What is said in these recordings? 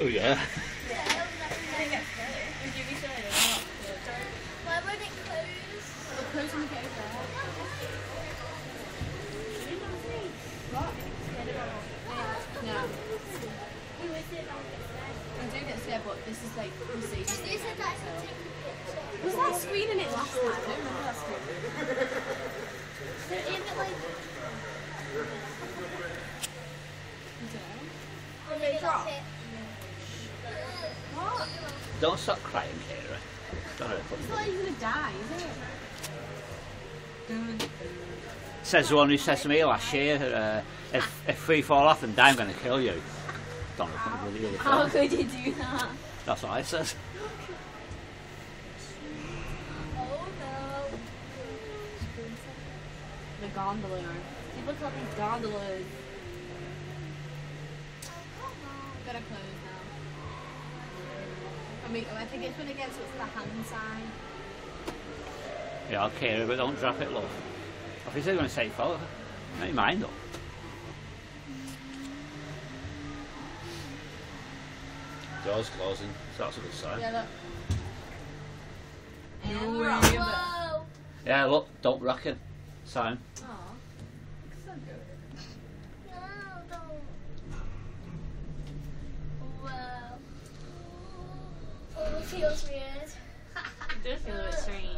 Oh yeah. Would you be sure or not? Why would it close? Well, close on the cave there. What? No. Who is it that gets there? I do get scared, but this is like the safest. You said that's a take. Was that screen in it last time? I don't remember that screen. So is it like I don't know. when they drop it? What? Don't stop crying, Keira. Don't It's not like you're gonna die, is it? Says the one who says to me last year, uh, if, if we fall off and die, I'm going to kill you. Don't look at the other How could you do that? That's what I says. Oh no. The gondola. People call these gondolas. I mean, I think it's when it gets what's the hand sign. Yeah, I'll Keira, but don't drop it, love. If he's going to say follow, make mind up. Doors closing, so that's a good sign. Yeah, look. No way, way. Whoa. Yeah, look, don't rock it. Sign. Aw. So good. No, don't. Wow. Oh, it feels weird. It does feel a bit strange.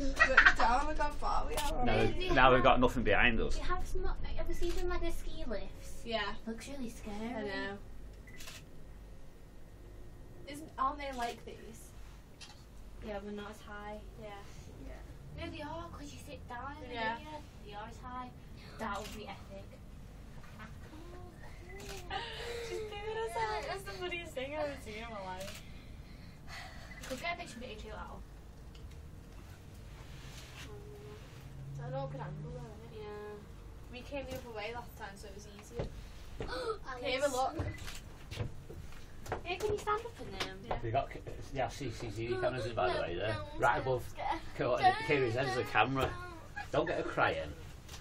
Look down, look how far we are. Now, now we've got nothing behind us. Do you have some? Have you seen them like the ski lifts? Yeah, Looks really scary. I know. Isn't, aren't they like these? Yeah, but not as high. Yeah. Yeah. No, they are because you sit down. and Yeah. then, They are as high. That would be epic. She's giving us that. That's the funniest thing I've ever seen in my life. Could get a picture of it too out. I know good angle though, isn't it? Yeah. We came the other way last time, so it was easier. Okay, have a look. Yeah, can you stand up in them? Yeah. We got yeah, CCTV cameras in, by the way, there. no, Right above scared. Keira's head is a camera. Don't get her crying.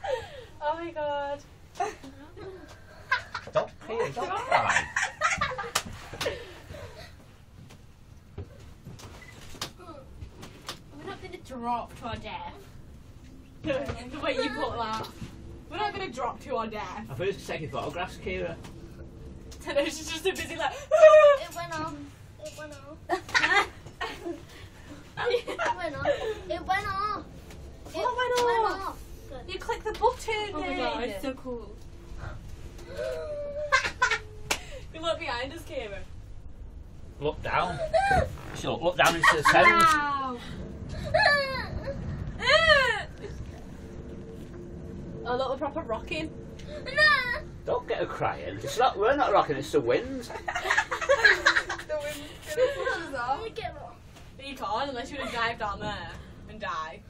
Oh my god. Don't cry, don't cry. We're not going to drop to our death. the way you put that. We're not gonna drop to our death. I thought you was taking photographs, Keira. I know she's just so busy like. It went off. It went off. It went off. It went off. It What went off? Good. you click the button. Oh my God, it's so cool. You look behind us, Keira. Look down. So look down into the sound. Wow. Oh, look, we're proper rocking. Don't get a crying. It's not. We're not rocking. It's the wind. The wind's gonna push us off. Get off. You can't unless you want to dive down there and die.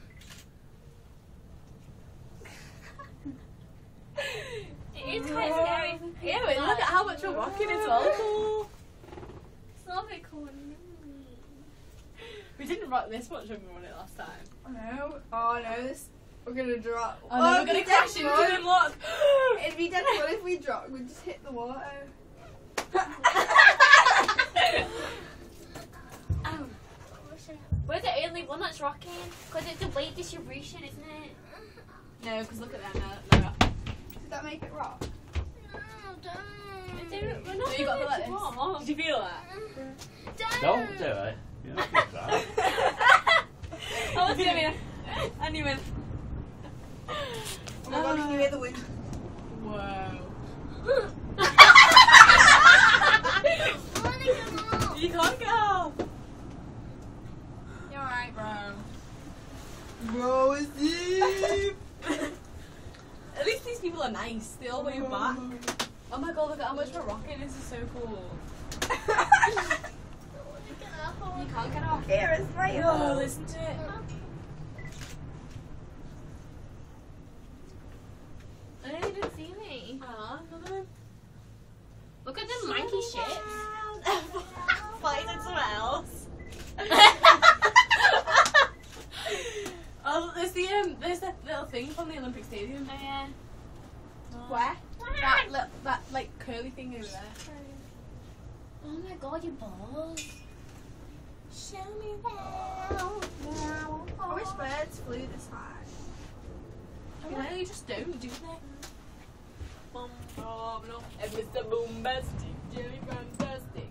It is quite scary. Yeah, but look at how much we're rocking as well. Cool. Stop it, Corny. We didn't rock this much when we won it last time. Oh no. Oh no, this, we're gonna drop. Oh, no, we're gonna be crash dead into fun. them. Look. It'd be dead fun if we drop. We'd just hit the water. We're the only one that's rocking. Because it's a weight distribution, isn't it? No, because look at that They're, they're up. Did that make it rock? No, don't. We're not so you got to like this. Did you feel that? Don't. Don't do it. You're not gonna. I was gonna And you went. Oh my god, can you hear the wind? Whoa. Come on. You can't go. You're alright, bro. Bro, it's deep. At least these people are nice. They all wave back. Oh my god, look at how much we're rocking. This is so cool. You can't get off. Here is my No, hole. listen to it. I know you didn't see me. Ah, another one. Look at the shit. Flying in somewhere else. oh, there's the um, there's that little thing from the Olympic Stadium. Oh yeah. Where? That li- that like curly thing over there. Oh my god, your balls. Show me round. I wish birds flew this high. You know, you just don't, do they? Bum, bum, no. And Mr. Boombastic, jelly fantastic.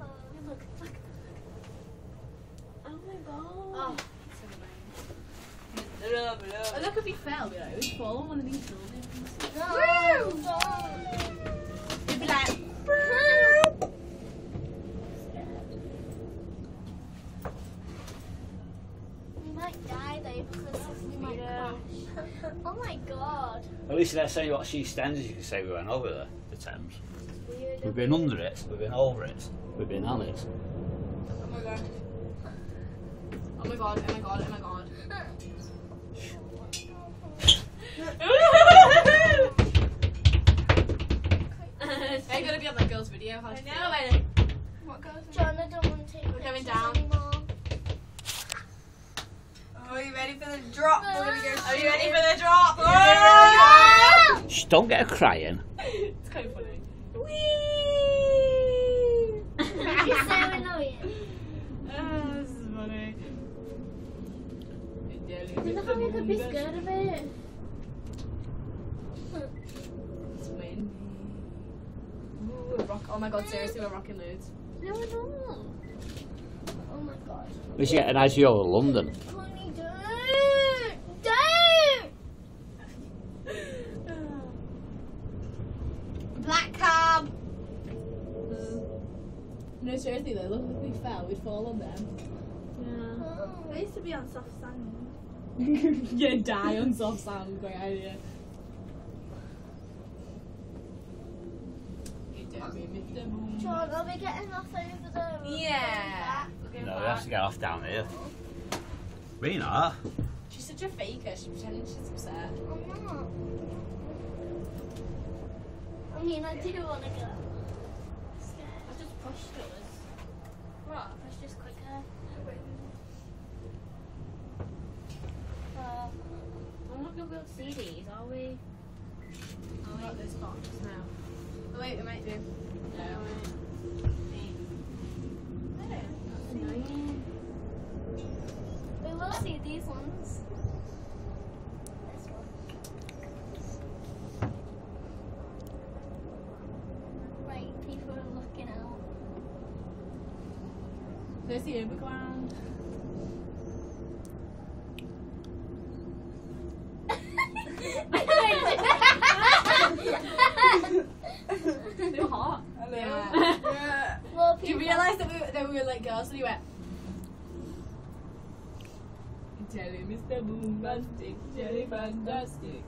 Oh, look, look. Oh my god. Oh, oh look if he fell, you know, he'd fall on one of these buildings. No. He'd be like, We might die though because we might Yeah. crash. Oh my god. At least let's say what she stands, you can say we went over the, the Thames. We've been under it, we've been over it, we've been on it. oh my god. Oh my god, oh my god, oh my god. Are you gonna be on that girl's video? How I know. feel? What goes on? Don't want to take We're going down. anymore. Oh, are you ready for the drop? We're gonna go Are you ready for the drop? Shh, don't get her crying. It's kind of funny. You're so annoying. Ah, this is funny. You know how we could be scared of it? It's windy. Ooh, rock. Oh my god, seriously, we're rocking loads. No, I don't. Oh my god. We should get a nice view over London. Honey, don't! Don't! Black cab. No, seriously though, look if we fell, we'd fall on them. Oh. I used to be on soft sand. Yeah. yeah, die on soft sand, great idea. John, are we getting off over there? Yeah. No, we have to get off down here. We not. She's such a faker, she's pretending she's upset. I'm not. I mean, I do want to go. I just pushed us. What? Push just quicker. Uh, I'm not going to be able to see these, are we? I'll make this box now. Oh wait, we might do. No. We will see these ones. Right, people are looking out. There's the overground. They were hot. Yeah. Yeah. Well, Do you people- realise that we, were, that we were like girls and you went Jelly Mr. Boombastic, jelly fantastic.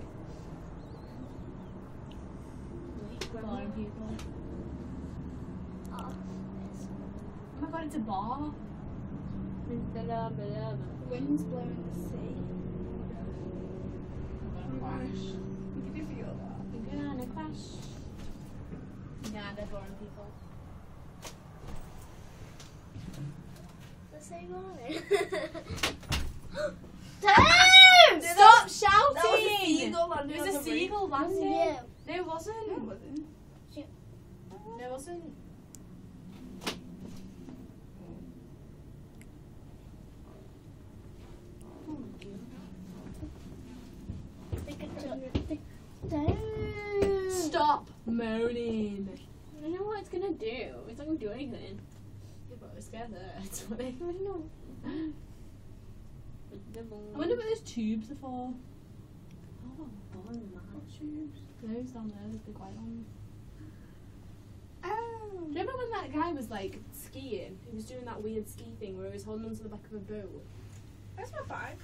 Foreign people. Oh, it's- Oh my god, it's a bar. Wind's blowing the sea. I'm gonna crash. You feel that? I'm gonna crash. Yeah, they're boring people. Damn! Stop That shouting! was a seagull It landing was a seagull landing. Yeah. No, it wasn't. No, it wasn't. No, it wasn't. Stop moaning. I don't know what it's gonna do. It's not gonna do anything. Yeah, but we're scared there. It's. I know. I wonder what those tubes are for. Oh, fun, man. Tubes. Those down there, the big white ones. Oh. Do you remember when that guy was like skiing? He was doing that weird ski thing where he was holding onto the back of a boat. Where's my bag?